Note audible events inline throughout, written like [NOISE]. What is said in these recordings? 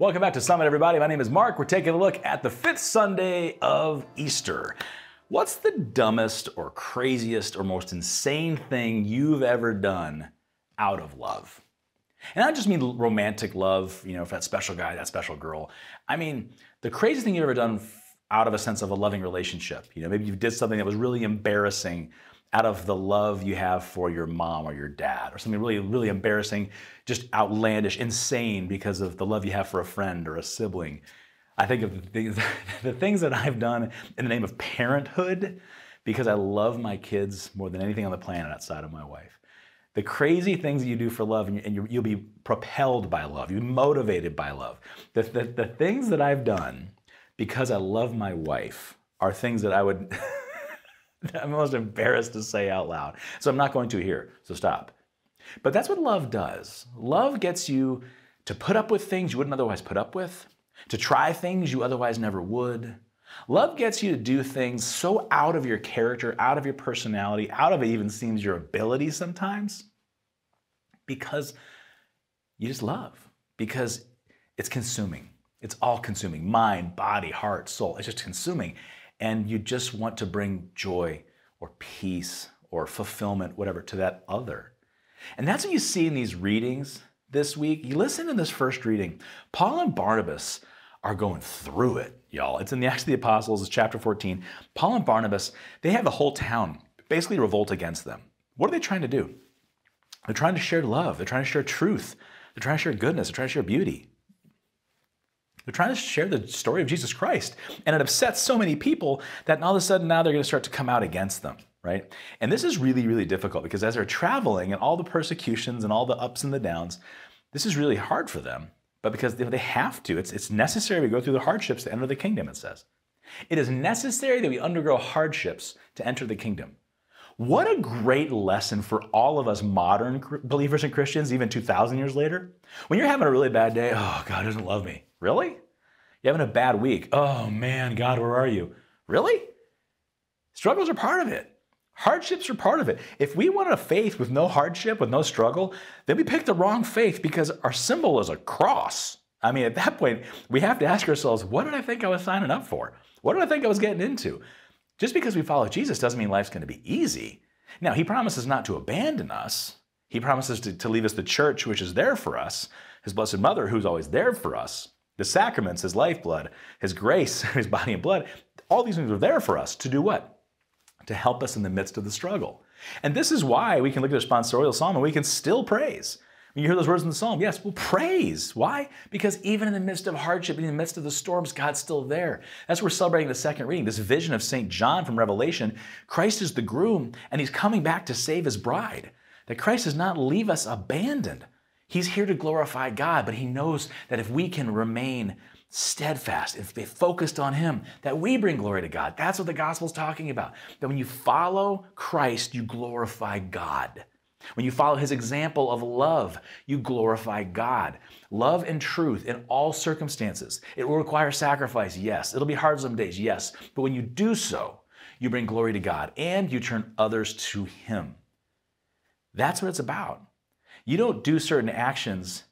Welcome back to Summit, everybody. My name is Mark. We're taking a look at the fifth Sunday of Easter. What's the dumbest or craziest or most insane thing you've ever done out of love? And I just mean romantic love, you know, for that special guy, that special girl. I mean, the craziest thing you've ever done out of a sense of a loving relationship. You know, maybe you did something that was really embarrassing out of the love you have for your mom or your dad, or something really, really embarrassing, just outlandish, insane because of the love you have for a friend or a sibling. I think of the things, [LAUGHS] the things that I've done in the name of parenthood because I love my kids more than anything on the planet outside of my wife. The crazy things that you do for love, and, you, will be propelled by love, you'll be motivated by love. The, the, the things that I've done because I love my wife are things that I would. [LAUGHS] [LAUGHS] I'm almost embarrassed to say out loud. So I'm not going to here, so stop. But that's what love does. Love gets you to put up with things you wouldn't otherwise put up with, to try things you otherwise never would. Love gets you to do things so out of your character, out of your personality, out of it even seems your ability sometimes, because you just love, because it's consuming. It's all consuming mind, body, heart, soul. It's just consuming and you just want to bring joy or peace or fulfillment, whatever, to that other. And that's what you see in these readings this week. You listen to this first reading. Paul and Barnabas are going through it, y'all. It's in the Acts of the Apostles, it's chapter 14. Paul and Barnabas, they have the whole town basically revolt against them. What are they trying to do? They're trying to share love, they're trying to share truth, they're trying to share goodness, they're trying to share beauty. They're trying to share the story of Jesus Christ. And it upsets so many people that all of a sudden now they're going to start to come out against them, right? And this is really, really difficult because as they're traveling and all the persecutions and all the ups and the downs, this is really hard for them. But because they have to, it's, it's necessary we go through the hardships to enter the kingdom, it says. It is necessary that we undergo hardships to enter the kingdom. What a great lesson for all of us modern believers and Christians, even 2,000 years later. When you're having a really bad day, oh, God doesn't love me. Really? You're having a bad week. Oh man, God, where are you? Really? Struggles are part of it. Hardships are part of it. If we want a faith with no hardship, with no struggle, then we picked the wrong faith because our symbol is a cross. I mean, at that point, we have to ask ourselves, what did I think I was signing up for? What did I think I was getting into? Just because we follow Jesus doesn't mean life's going to be easy. Now, he promises not to abandon us. He promises to, to leave us the church, which is there for us, his blessed mother, who's always there for us. The sacraments, his lifeblood, his grace, [LAUGHS] his body and blood, all these things are there for us to do what? To help us in the midst of the struggle. And this is why we can look at the responsorial psalm and we can still praise. When you hear those words in the psalm, yes, well, praise. Why? Because even in the midst of hardship, in the midst of the storms, God's still there. That's what we're celebrating the second reading, this vision of St. John from Revelation. Christ is the groom, and he's coming back to save his bride. That Christ does not leave us abandoned. He's here to glorify God, but he knows that if we can remain steadfast, if they focused on him, that we bring glory to God. That's what the gospel's talking about. That when you follow Christ, you glorify God. When you follow his example of love, you glorify God. Love and truth in all circumstances. It will require sacrifice, yes. It'll be hard some days, yes. But when you do so, you bring glory to God and you turn others to him. That's what it's about. You don't do certain actions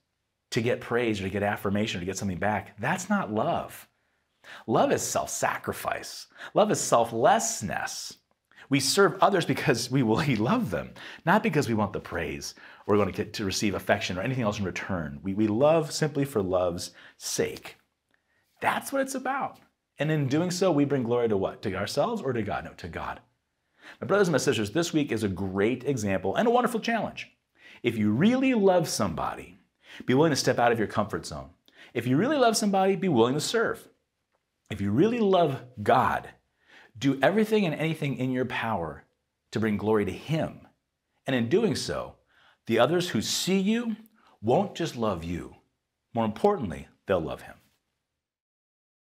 to get praise or to get affirmation or to get something back. That's not love. Love is self sacrifice, love is selflessness. We serve others because we really [LAUGHS] love them, not because we want the praise or want to get to receive affection or anything else in return. We, we love simply for love's sake. That's what it's about. And in doing so, we bring glory to what? To ourselves or to God? No, to God. My brothers and my sisters, this week is a great example and a wonderful challenge. If you really love somebody, be willing to step out of your comfort zone. If you really love somebody, be willing to serve. If you really love God, do everything and anything in your power to bring glory to Him. And in doing so, the others who see you won't just love you. More importantly, they'll love Him.